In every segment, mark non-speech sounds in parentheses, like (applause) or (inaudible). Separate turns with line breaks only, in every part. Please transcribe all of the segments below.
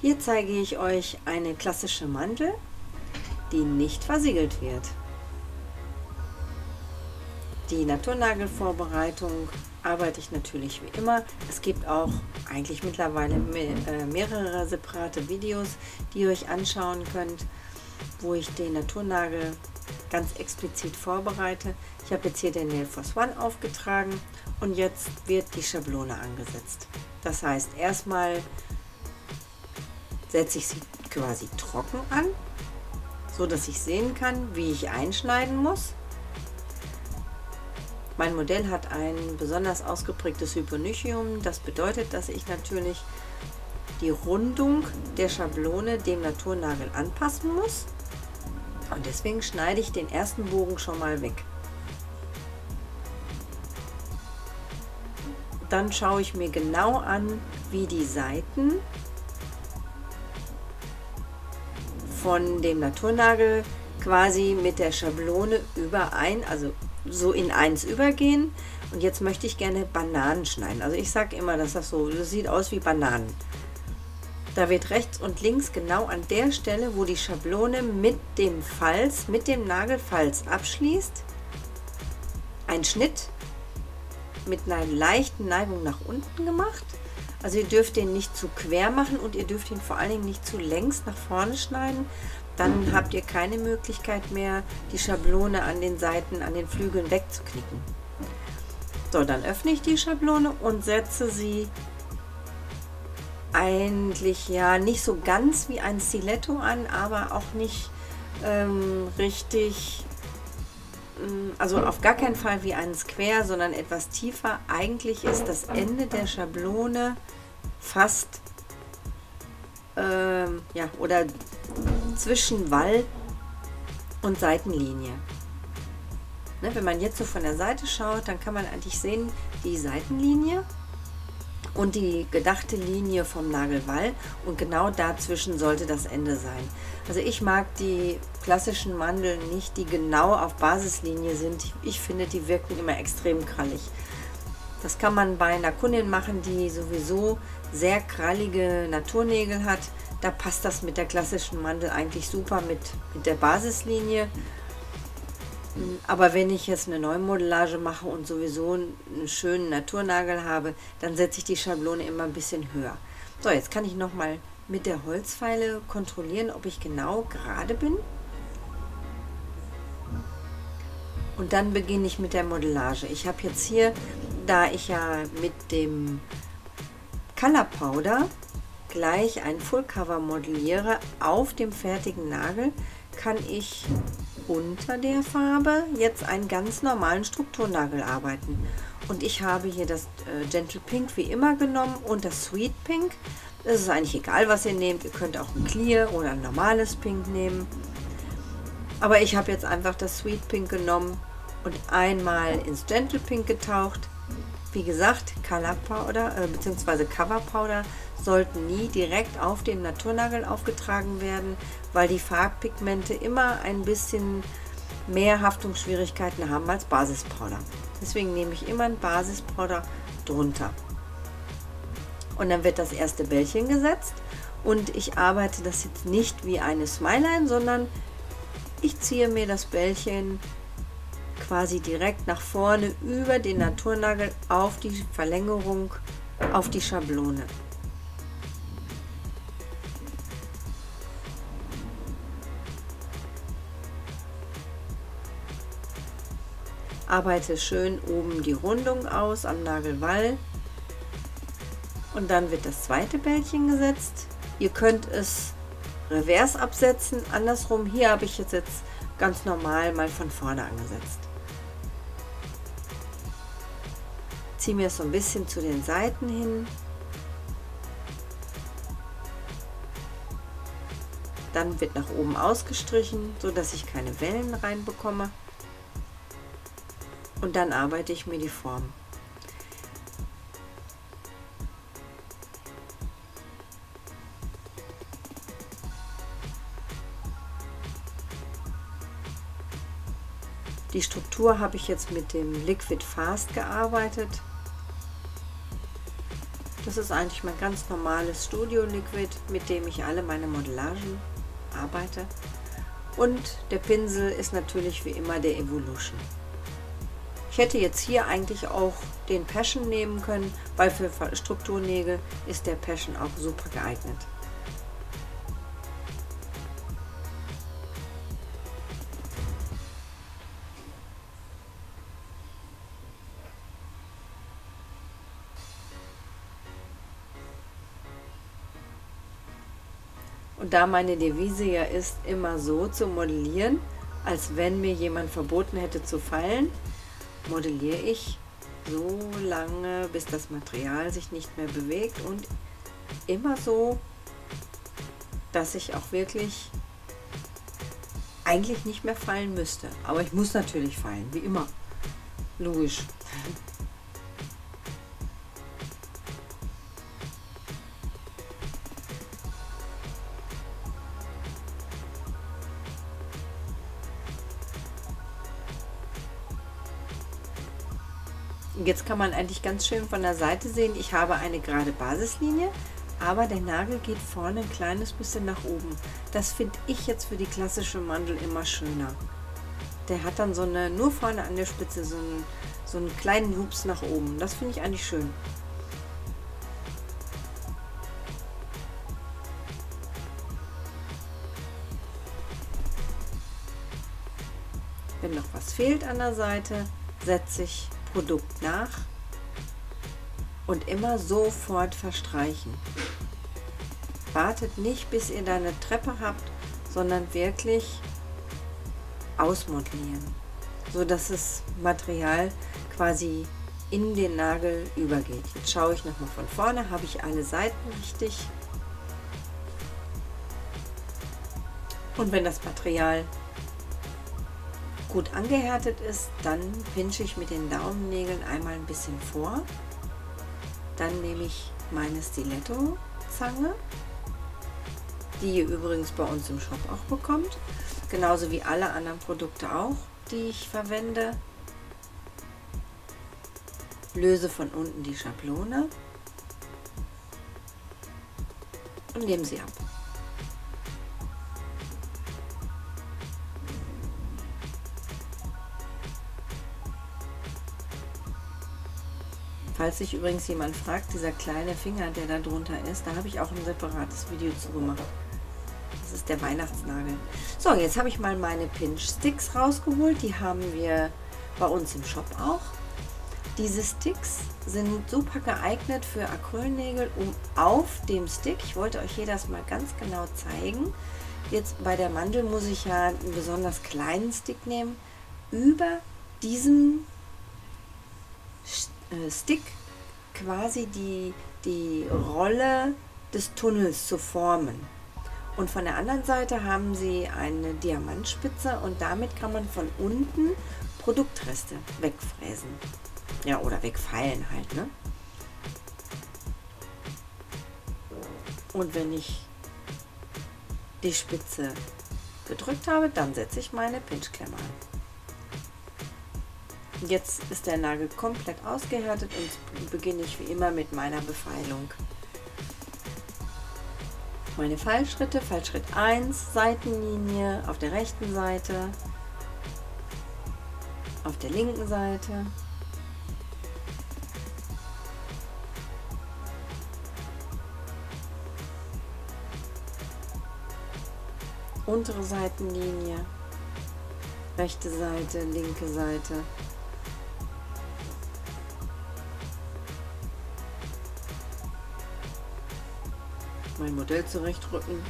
Hier zeige ich euch eine klassische Mandel, die nicht versiegelt wird. Die Naturnagelvorbereitung arbeite ich natürlich wie immer. Es gibt auch eigentlich mittlerweile äh, mehrere separate Videos, die ihr euch anschauen könnt, wo ich den Naturnagel ganz explizit vorbereite. Ich habe jetzt hier den Nail Force One aufgetragen und jetzt wird die Schablone angesetzt. Das heißt, erstmal setze ich sie quasi trocken an, so dass ich sehen kann, wie ich einschneiden muss. Mein Modell hat ein besonders ausgeprägtes Hyponychium. Das bedeutet, dass ich natürlich die Rundung der Schablone dem Naturnagel anpassen muss. Und deswegen schneide ich den ersten Bogen schon mal weg. Dann schaue ich mir genau an, wie die Seiten von dem Naturnagel quasi mit der Schablone überein, also so in eins übergehen. Und jetzt möchte ich gerne Bananen schneiden. Also ich sage immer, dass das so, das sieht aus wie Bananen. Da wird rechts und links genau an der Stelle, wo die Schablone mit dem Falz, mit dem Nagelfalz abschließt, ein Schnitt mit einer leichten Neigung nach unten gemacht. Also ihr dürft den nicht zu quer machen und ihr dürft ihn vor allen Dingen nicht zu längs nach vorne schneiden. Dann habt ihr keine Möglichkeit mehr, die Schablone an den Seiten, an den Flügeln wegzuknicken. So, dann öffne ich die Schablone und setze sie eigentlich ja nicht so ganz wie ein Stiletto an, aber auch nicht ähm, richtig also auf gar keinen Fall wie ein Square, sondern etwas tiefer. Eigentlich ist das Ende der Schablone fast ähm, ja, oder zwischen Wall und Seitenlinie. Ne, wenn man jetzt so von der Seite schaut, dann kann man eigentlich sehen, die Seitenlinie und die gedachte Linie vom Nagelwall und genau dazwischen sollte das Ende sein. Also ich mag die klassischen Mandeln nicht, die genau auf Basislinie sind. Ich finde, die wirken immer extrem krallig. Das kann man bei einer Kundin machen, die sowieso sehr krallige Naturnägel hat. Da passt das mit der klassischen Mandel eigentlich super mit, mit der Basislinie. Aber wenn ich jetzt eine Neumodellage mache und sowieso einen schönen Naturnagel habe, dann setze ich die Schablone immer ein bisschen höher. So, jetzt kann ich nochmal mit der Holzpfeile kontrollieren, ob ich genau gerade bin. Und dann beginne ich mit der Modellage. Ich habe jetzt hier, da ich ja mit dem Color Powder gleich ein Full Cover modelliere auf dem fertigen Nagel, kann ich unter der Farbe jetzt einen ganz normalen Strukturnagel arbeiten. Und ich habe hier das äh, Gentle Pink wie immer genommen und das Sweet Pink. Es ist eigentlich egal, was ihr nehmt. Ihr könnt auch ein Clear oder ein normales Pink nehmen. Aber ich habe jetzt einfach das Sweet Pink genommen und einmal ins Gentle Pink getaucht. Wie gesagt, Color Powder äh, bzw. Cover Powder sollten nie direkt auf den Naturnagel aufgetragen werden, weil die Farbpigmente immer ein bisschen mehr Haftungsschwierigkeiten haben als Basispowder. Deswegen nehme ich immer ein Basispowder drunter. Und dann wird das erste Bällchen gesetzt und ich arbeite das jetzt nicht wie eine Smileline, sondern ich ziehe mir das Bällchen quasi direkt nach vorne über den Naturnagel auf die Verlängerung, auf die Schablone. Arbeite schön oben die Rundung aus am Nagelwall und dann wird das zweite Bällchen gesetzt. Ihr könnt es revers absetzen, andersrum. Hier habe ich jetzt, jetzt ganz normal mal von vorne angesetzt. Ziehe mir so ein bisschen zu den Seiten hin. Dann wird nach oben ausgestrichen, so dass ich keine Wellen reinbekomme. Und dann arbeite ich mir die Form. Die Struktur habe ich jetzt mit dem Liquid Fast gearbeitet. Das ist eigentlich mein ganz normales Studio Liquid, mit dem ich alle meine Modellagen arbeite. Und der Pinsel ist natürlich wie immer der Evolution. Ich hätte jetzt hier eigentlich auch den Passion nehmen können, weil für Strukturnägel ist der Passion auch super geeignet. Und da meine Devise ja ist, immer so zu modellieren, als wenn mir jemand verboten hätte zu fallen, modelliere ich so lange, bis das Material sich nicht mehr bewegt und immer so, dass ich auch wirklich eigentlich nicht mehr fallen müsste. Aber ich muss natürlich fallen, wie immer. Logisch. Jetzt kann man eigentlich ganz schön von der Seite sehen, ich habe eine gerade Basislinie, aber der Nagel geht vorne ein kleines bisschen nach oben. Das finde ich jetzt für die klassische Mandel immer schöner. Der hat dann so eine, nur vorne an der Spitze so einen, so einen kleinen Hups nach oben. Das finde ich eigentlich schön. Wenn noch was fehlt an der Seite, setze ich Produkt nach und immer sofort verstreichen. Wartet nicht, bis ihr da eine Treppe habt, sondern wirklich ausmodellieren, so dass das Material quasi in den Nagel übergeht. Jetzt schaue ich nochmal von vorne, habe ich alle Seiten richtig. Und wenn das Material gut angehärtet ist, dann pinsche ich mit den Daumennägeln einmal ein bisschen vor. Dann nehme ich meine Stiletto-Zange, die ihr übrigens bei uns im Shop auch bekommt, genauso wie alle anderen Produkte auch, die ich verwende. Löse von unten die Schablone und nehme sie ab. Falls sich übrigens jemand fragt, dieser kleine Finger, der da drunter ist, da habe ich auch ein separates Video zu gemacht. Das ist der Weihnachtsnagel. So, jetzt habe ich mal meine Pinch Sticks rausgeholt. Die haben wir bei uns im Shop auch. Diese Sticks sind super geeignet für Acrylnägel, um auf dem Stick, ich wollte euch hier das mal ganz genau zeigen, jetzt bei der Mandel muss ich ja einen besonders kleinen Stick nehmen, über diesem äh, Stick quasi die, die Rolle des Tunnels zu formen. Und von der anderen Seite haben sie eine Diamantspitze und damit kann man von unten Produktreste wegfräsen. Ja, oder wegfeilen halt, ne? Und wenn ich die Spitze gedrückt habe, dann setze ich meine Pinchklemme an. Jetzt ist der Nagel komplett ausgehärtet und beginne ich wie immer mit meiner Befeilung. Meine Fallschritte, Fallschritt 1, Seitenlinie auf der rechten Seite, auf der linken Seite, untere Seitenlinie, rechte Seite, linke Seite, Modell zurechtrücken.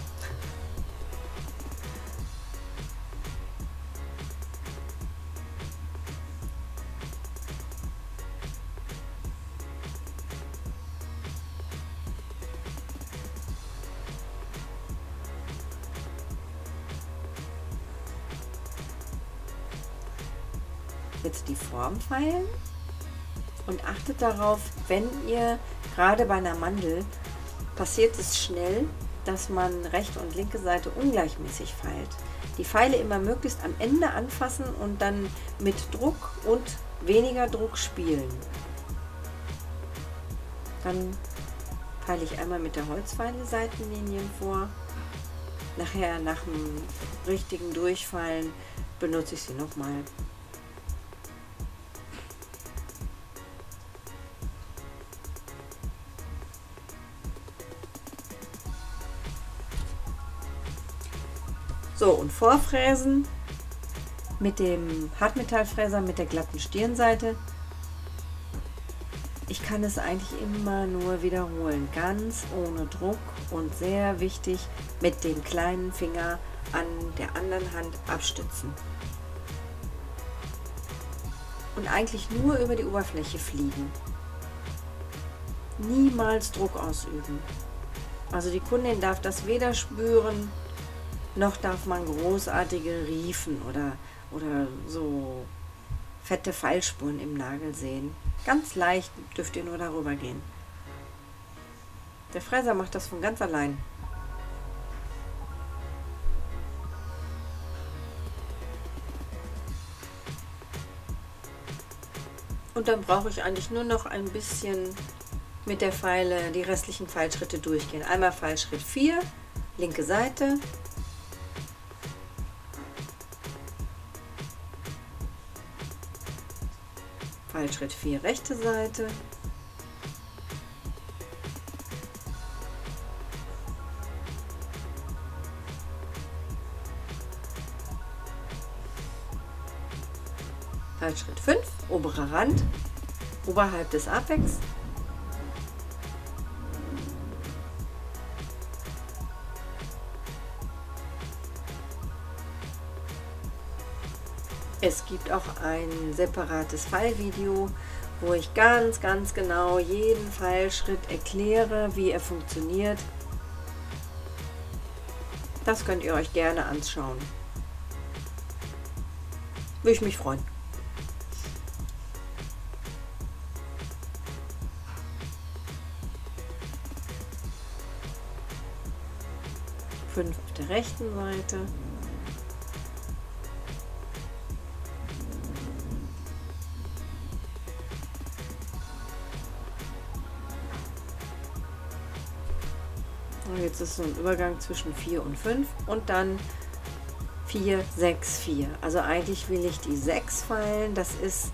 Jetzt die Form feilen und achtet darauf, wenn ihr gerade bei einer Mandel passiert es schnell, dass man rechte und linke Seite ungleichmäßig feilt. Die Pfeile immer möglichst am Ende anfassen und dann mit Druck und weniger Druck spielen. Dann feile ich einmal mit der Holzfeile Seitenlinien vor. Nachher nach dem richtigen Durchfallen benutze ich sie nochmal. So, und vorfräsen mit dem Hartmetallfräser mit der glatten Stirnseite. Ich kann es eigentlich immer nur wiederholen, ganz ohne Druck und sehr wichtig mit dem kleinen Finger an der anderen Hand abstützen. Und eigentlich nur über die Oberfläche fliegen. Niemals Druck ausüben. Also die Kundin darf das weder spüren, noch darf man großartige Riefen oder, oder so fette Fallspuren im Nagel sehen. Ganz leicht dürft ihr nur darüber gehen. Der Fräser macht das von ganz allein. Und dann brauche ich eigentlich nur noch ein bisschen mit der Pfeile die restlichen Pfeilschritte durchgehen. Einmal Pfeilschritt 4, linke Seite. Pfeilschritt 4, rechte Seite. Fallschritt 5, oberer Rand, oberhalb des Apex. Es gibt auch ein separates Fallvideo, wo ich ganz, ganz genau jeden Fallschritt erkläre, wie er funktioniert. Das könnt ihr euch gerne anschauen. Würde ich mich freuen. fünf auf der rechten Seite. Und jetzt ist so ein Übergang zwischen 4 und 5 und dann 4, 6, 4. Also eigentlich will ich die 6 feilen. Das ist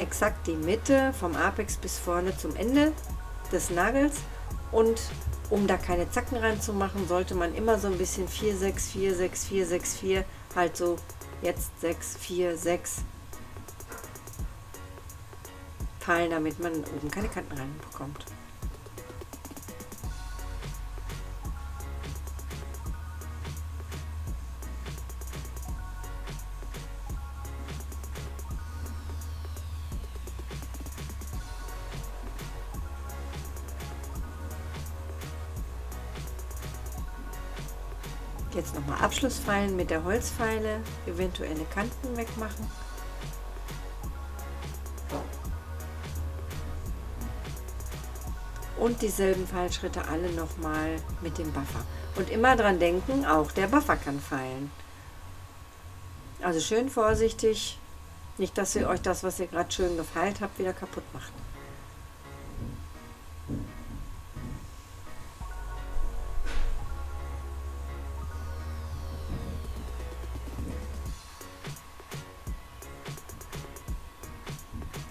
exakt die Mitte vom Apex bis vorne zum Ende des Nagels und um da keine Zacken reinzumachen, sollte man immer so ein bisschen 4, 6, 4, 6, 4, 6, 4, halt so jetzt 6, 4, 6 peilen, damit man oben keine Kanten reinbekommt. Jetzt nochmal Abschlussfeilen mit der Holzfeile, eventuelle Kanten wegmachen. Und dieselben Pfeilschritte alle nochmal mit dem Buffer. Und immer dran denken, auch der Buffer kann feilen. Also schön vorsichtig, nicht dass ihr euch das, was ihr gerade schön gefeilt habt, wieder kaputt macht.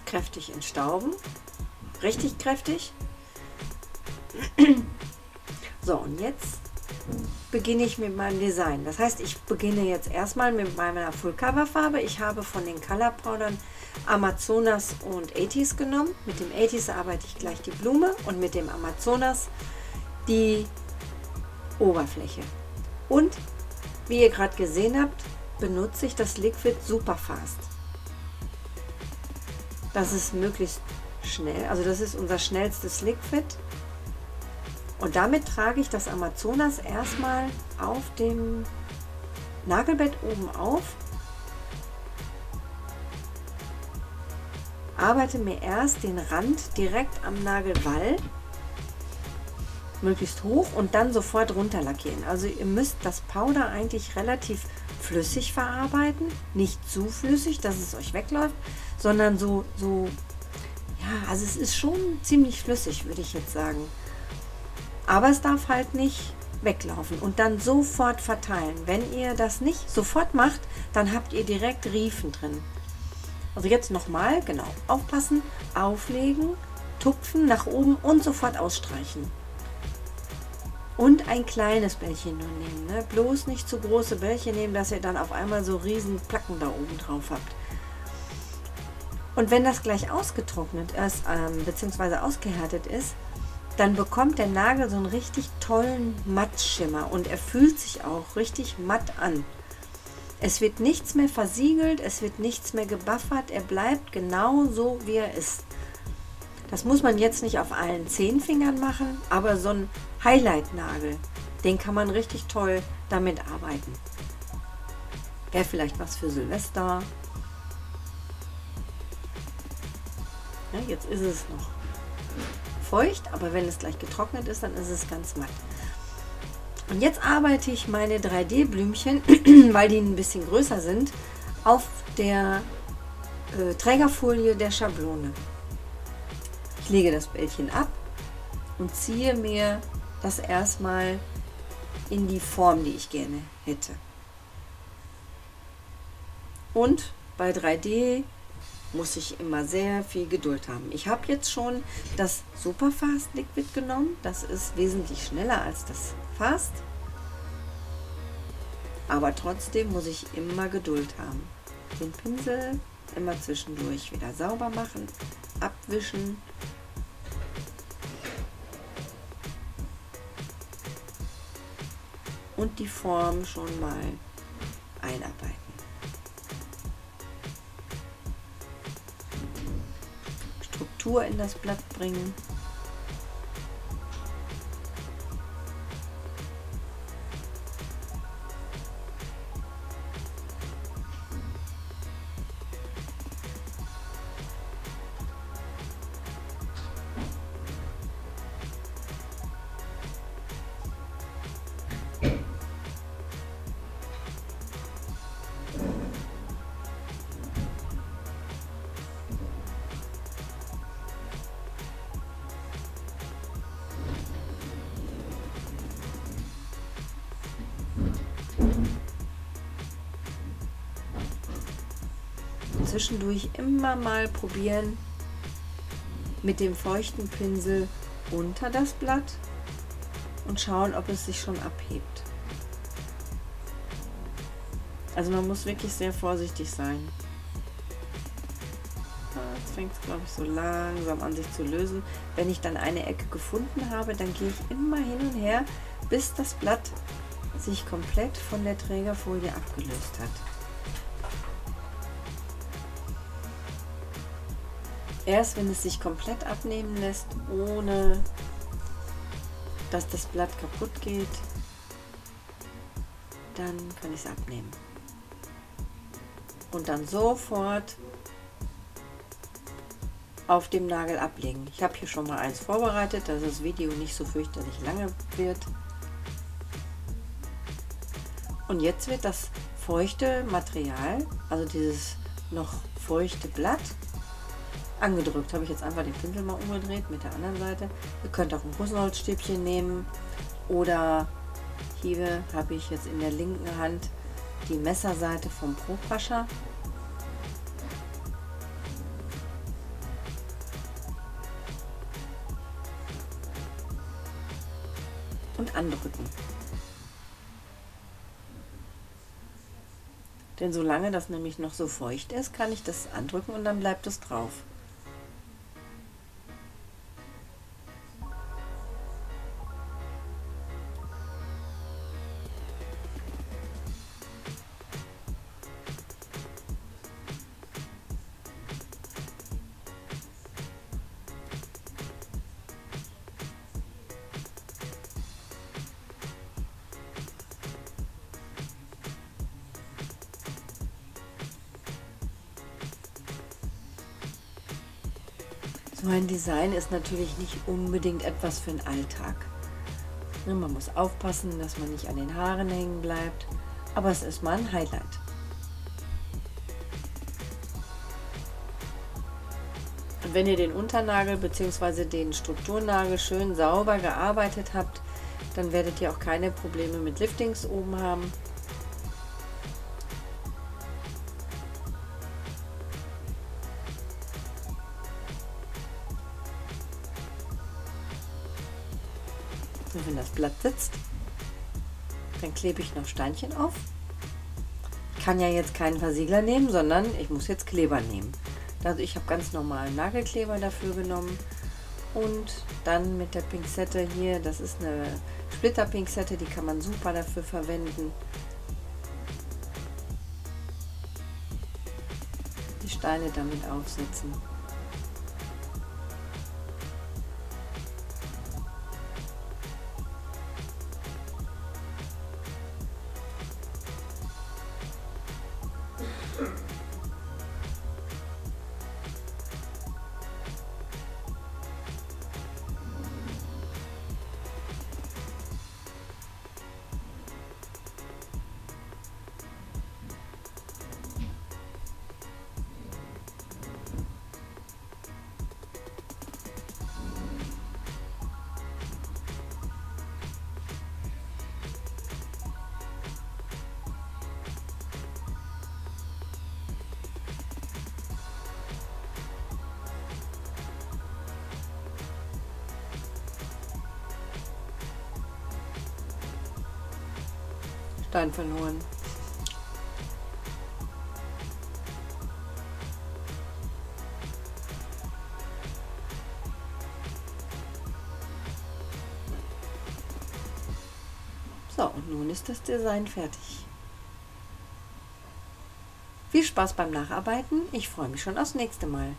Kräftig entstauben. Richtig kräftig. So, und jetzt beginne ich mit meinem Design. Das heißt, ich beginne jetzt erstmal mit meiner Full Cover Farbe. Ich habe von den Color Powdern Amazonas und 80s genommen. Mit dem 80s arbeite ich gleich die Blume und mit dem Amazonas die Oberfläche. Und wie ihr gerade gesehen habt, benutze ich das Liquid super fast das ist möglichst schnell. Also das ist unser schnellstes Liquid. Und damit trage ich das Amazonas erstmal auf dem Nagelbett oben auf. Arbeite mir erst den Rand direkt am Nagelwall möglichst hoch und dann sofort runter lackieren. Also ihr müsst das Powder eigentlich relativ flüssig verarbeiten, nicht zu flüssig, dass es euch wegläuft, sondern so, so, ja, also es ist schon ziemlich flüssig, würde ich jetzt sagen. Aber es darf halt nicht weglaufen und dann sofort verteilen. Wenn ihr das nicht sofort macht, dann habt ihr direkt Riefen drin. Also jetzt nochmal, genau, aufpassen, auflegen, tupfen, nach oben und sofort ausstreichen. Und ein kleines Bällchen nur nehmen. Ne? Bloß nicht zu große Bällchen nehmen, dass ihr dann auf einmal so riesen Placken da oben drauf habt. Und wenn das gleich ausgetrocknet ist, ähm, beziehungsweise ausgehärtet ist, dann bekommt der Nagel so einen richtig tollen Mattschimmer und er fühlt sich auch richtig matt an. Es wird nichts mehr versiegelt, es wird nichts mehr gebuffert, er bleibt genau so, wie er ist. Das muss man jetzt nicht auf allen zehn Fingern machen, aber so ein Highlight-Nagel, den kann man richtig toll damit arbeiten. Wäre vielleicht was für Silvester. Jetzt ist es noch feucht, aber wenn es gleich getrocknet ist, dann ist es ganz matt. Und jetzt arbeite ich meine 3D-Blümchen, (clears throat) weil die ein bisschen größer sind, auf der äh, Trägerfolie der Schablone. Ich lege das Bällchen ab und ziehe mir das erstmal in die Form, die ich gerne hätte. Und bei 3D muss ich immer sehr viel Geduld haben. Ich habe jetzt schon das Superfast Liquid genommen. Das ist wesentlich schneller als das Fast. Aber trotzdem muss ich immer Geduld haben. Den Pinsel immer zwischendurch wieder sauber machen, abwischen und die Form schon mal einarbeiten. Struktur in das Blatt bringen. Zwischendurch immer mal probieren mit dem feuchten Pinsel unter das Blatt und schauen, ob es sich schon abhebt. Also man muss wirklich sehr vorsichtig sein. Jetzt fängt es, glaube ich, so langsam an sich zu lösen. Wenn ich dann eine Ecke gefunden habe, dann gehe ich immer hin und her, bis das Blatt sich komplett von der Trägerfolie abgelöst hat. Erst wenn es sich komplett abnehmen lässt, ohne dass das Blatt kaputt geht, dann kann ich es abnehmen. Und dann sofort auf dem Nagel ablegen. Ich habe hier schon mal eins vorbereitet, dass das Video nicht so fürchterlich lange wird. Und jetzt wird das feuchte Material, also dieses noch feuchte Blatt, angedrückt. Habe ich jetzt einfach den Pinsel mal umgedreht mit der anderen Seite. Ihr könnt auch ein Rosenholzstäbchen nehmen oder hier habe ich jetzt in der linken Hand die Messerseite vom Probwascher. Und andrücken. Denn solange das nämlich noch so feucht ist, kann ich das andrücken und dann bleibt es drauf. So ein Design ist natürlich nicht unbedingt etwas für den Alltag. Ne, man muss aufpassen, dass man nicht an den Haaren hängen bleibt, aber es ist mal ein Highlight. Und wenn ihr den Unternagel bzw. den Strukturnagel schön sauber gearbeitet habt, dann werdet ihr auch keine Probleme mit Liftings oben haben. Blatt sitzt, dann klebe ich noch Steinchen auf. Ich kann ja jetzt keinen Versiegler nehmen, sondern ich muss jetzt Kleber nehmen. Also ich habe ganz normalen Nagelkleber dafür genommen und dann mit der Pinzette hier, das ist eine Splitterpinzette, die kann man super dafür verwenden. Die Steine damit aufsetzen. Stein verloren. So, und nun ist das Design fertig. Viel Spaß beim Nacharbeiten. Ich freue mich schon aufs nächste Mal.